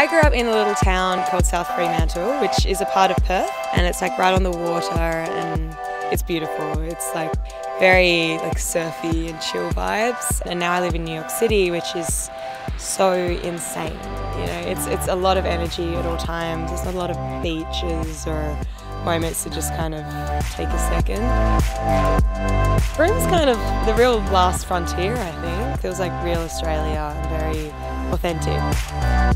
I grew up in a little town called South Fremantle, which is a part of Perth, and it's like right on the water, and it's beautiful. It's like very like surfy and chill vibes. And now I live in New York City, which is so insane. You know, it's it's a lot of energy at all times. There's not a lot of beaches or moments to just kind of take a second. Broome's kind of the real last frontier, I think. Feels like real Australia and very authentic.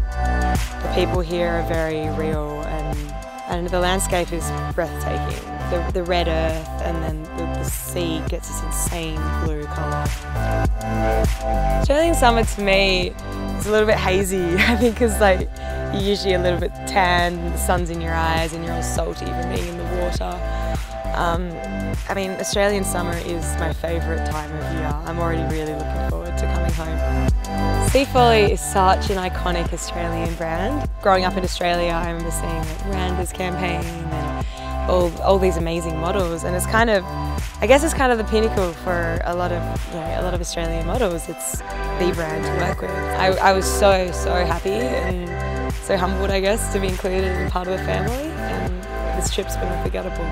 People here are very real and, and the landscape is breathtaking. The, the red earth and then the, the sea gets this insane blue colour. Australian summer to me is a little bit hazy, I think because like you're usually a little bit tan, the sun's in your eyes and you're all salty from being in the water. Um, I mean, Australian summer is my favourite time of year. I'm already really looking forward home. Is such an iconic Australian brand. Growing up in Australia, I remember seeing like Miranda's campaign and all, all these amazing models, and it's kind of, I guess it's kind of the pinnacle for a lot of, you know, a lot of Australian models. It's the brand to work with. I, I was so, so happy and so humbled, I guess, to be included in part of the family, and this trip's been unforgettable.